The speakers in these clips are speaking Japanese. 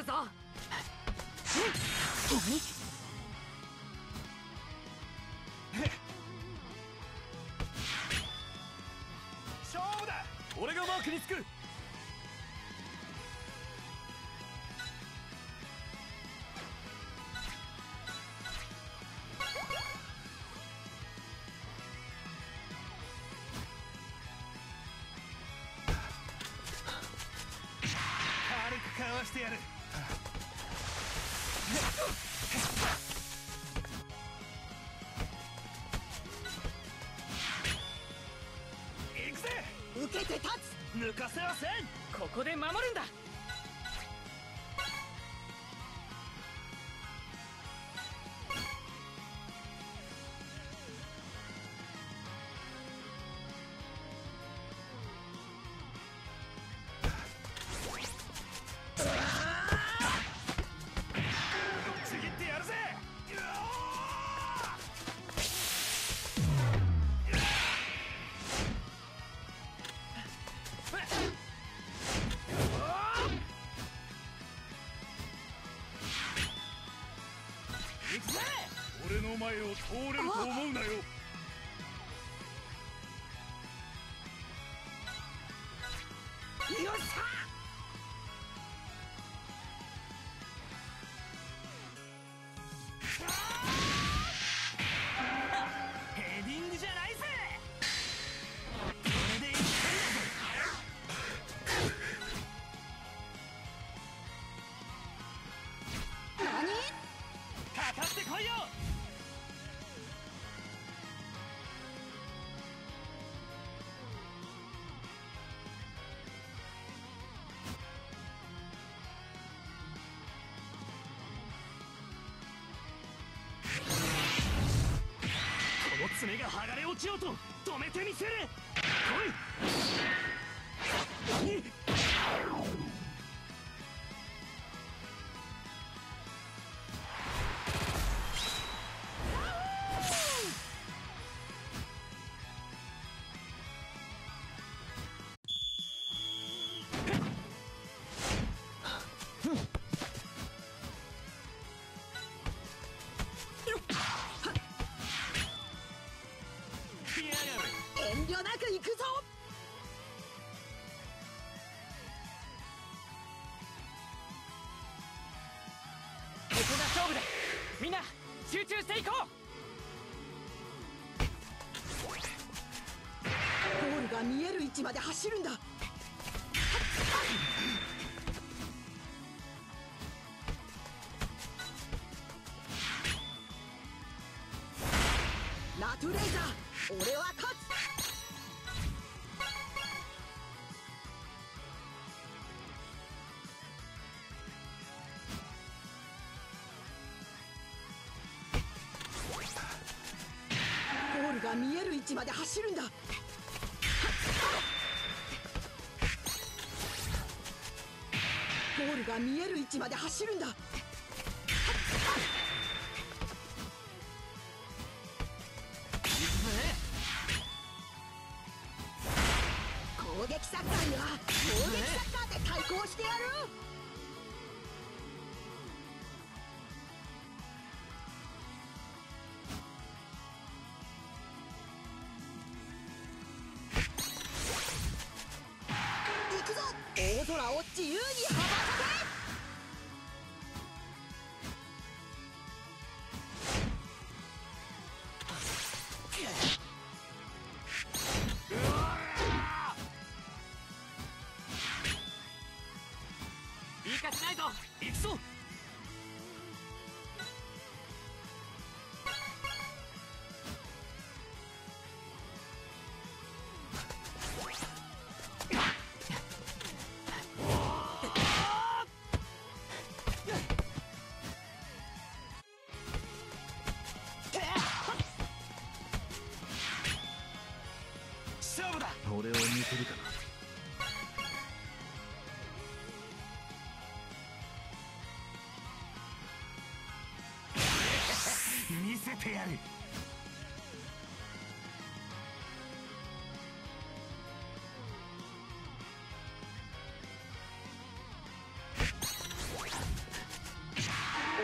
るぞ。何？勝負だ。俺がマークにつく。軽くかわしてやるせません。ここで守るんだ。前を通れると思う爪が剥がれ落ちようと止めてみせる。来い。みんな集中していこう。ゴールが見える位置まで走るんだ。が見える位置まで走るんだ。ゴールが見える位置まで走るんだ。大空を自由に羽ばたいいかしないぞ行くぞ俺を見てる。かな見せてやる。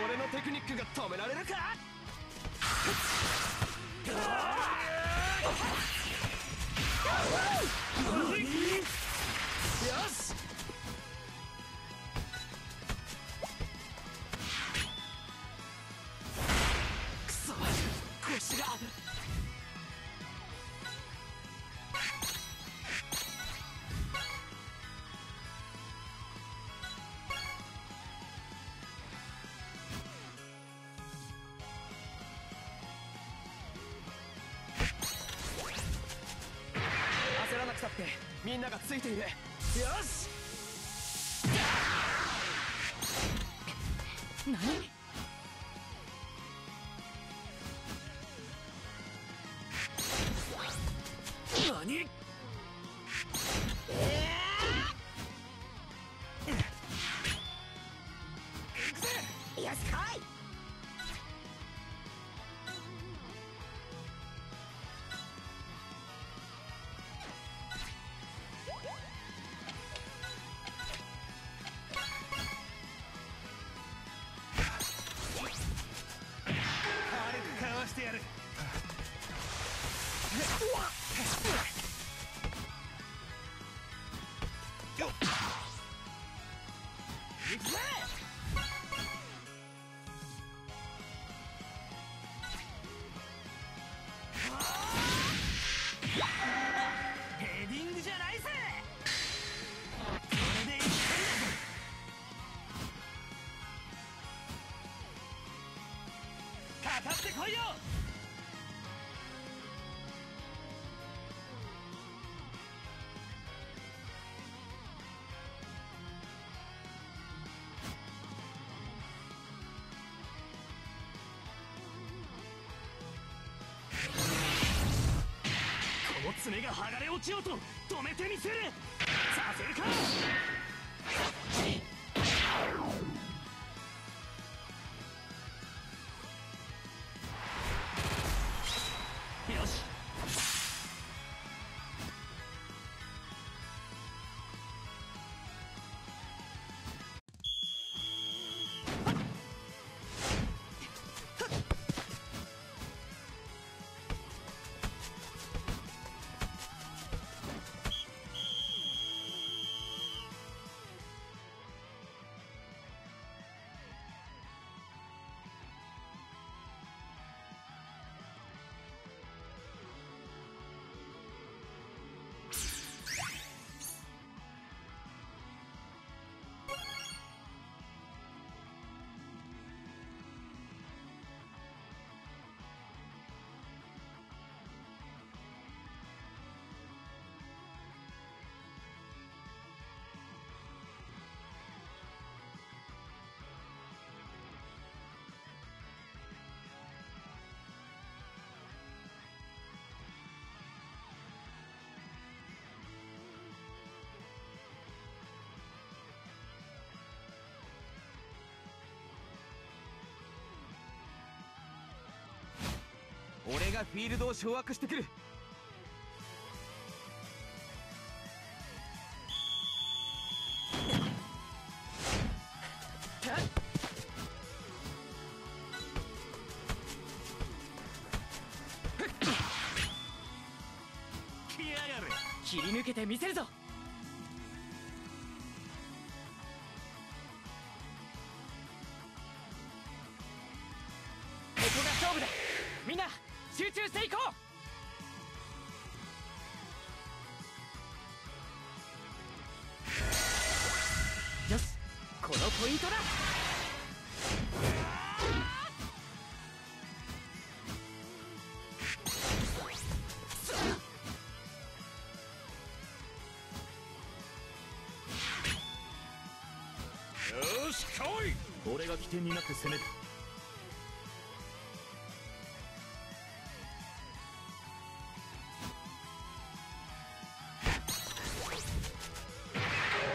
俺のテクニックが止められるか？みんながついている。よし。何？爪が剥がれ落ちようと止めてみせるさせるか俺がフィールドを掌握してくる。来やがる。切り抜けてみせるぞ。し来い俺が起点になって攻める。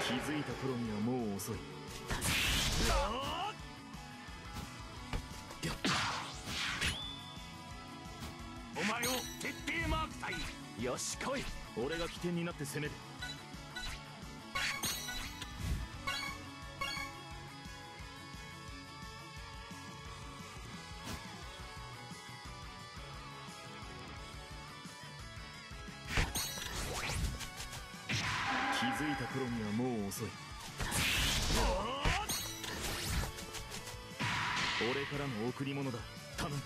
気づいた頃にはもう遅い。お前を徹底マーク隊。よし来い。俺が起点になって攻めるづいた頃にはもう遅い。俺からの贈り物だ。頼む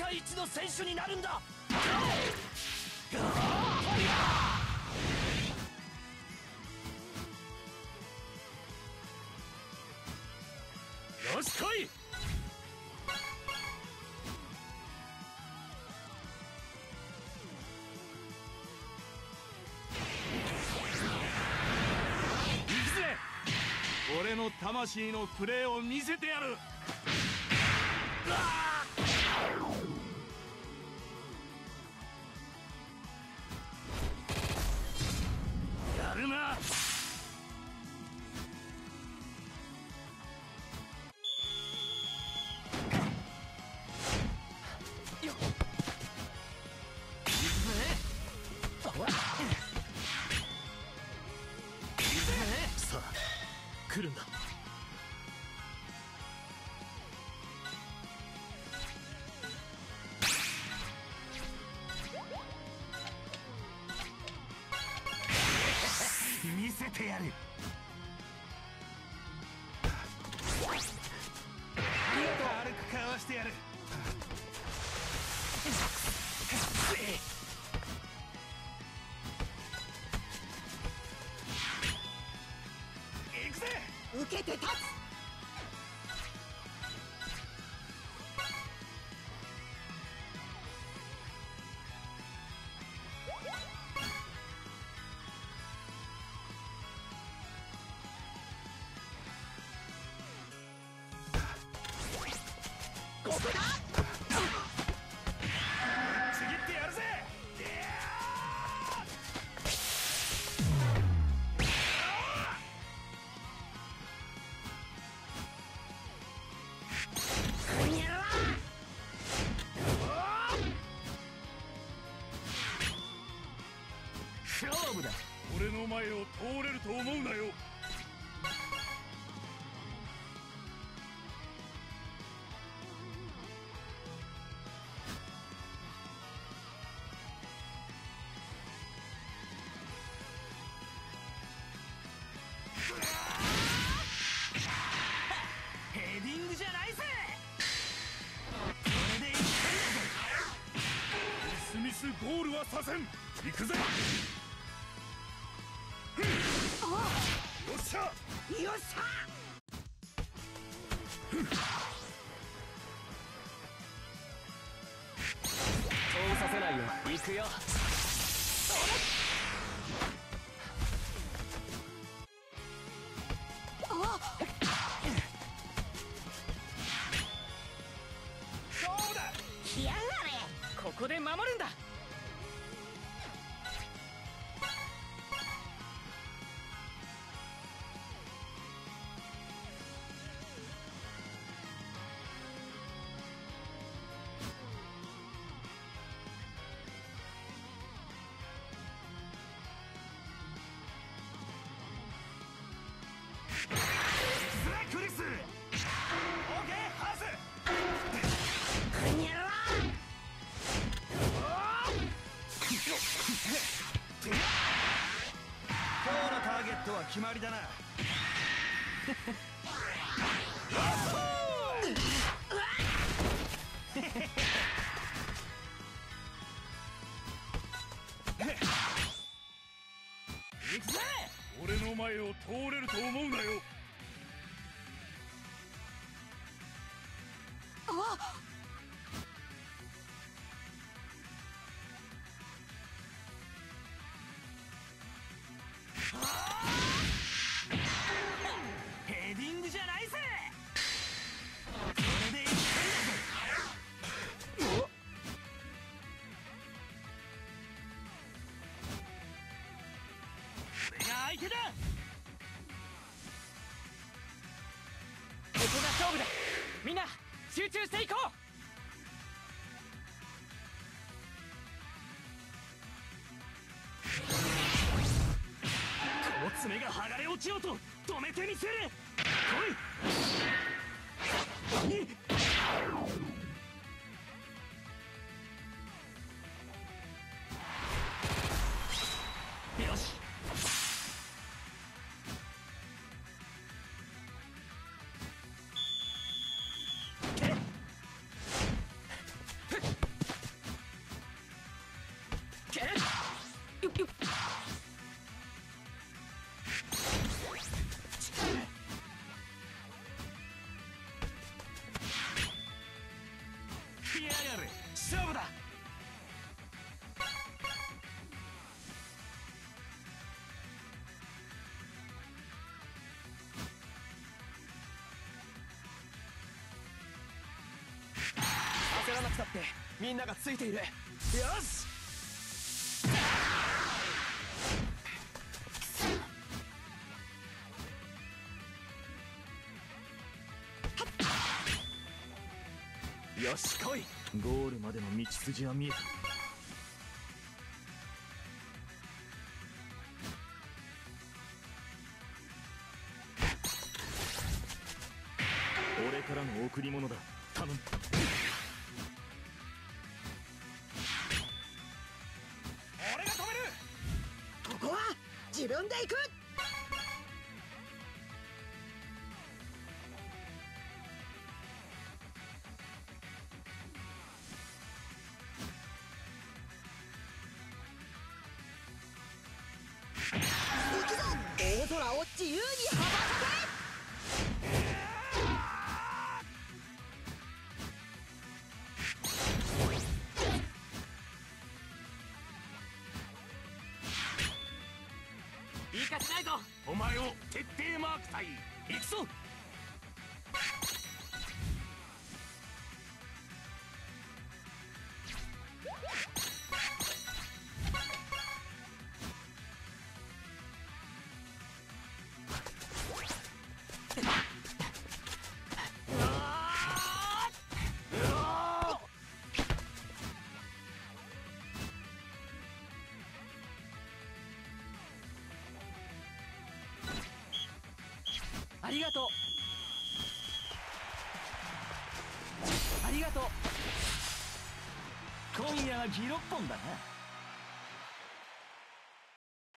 界一の選手になるんだ。よし来い。俺の魂のプレーを見せてやる。来るんだ。け受けて立つ。俺の前を通れると思うなよ。ヘディングじゃないぜ。これでいけんだぞスミスゴールはさせん。行くぜ。よっしゃ。よっしゃ。そうさせないよ行くよットは決まりだな。行くぜ。俺の前を通れると思うなよ手だここが勝負だ。みんな集中していこう。この爪が剥がれ落ちようと止めてみせる。来い。焦らなくたってみんながついている。よし！よし来い！ゴールまでの道筋は見えた。俺からの贈り物だ。空を自由に羽ばたいいかしないぞお前を徹底マーク隊ありがとう。ありがとう。今夜はギロッポンだな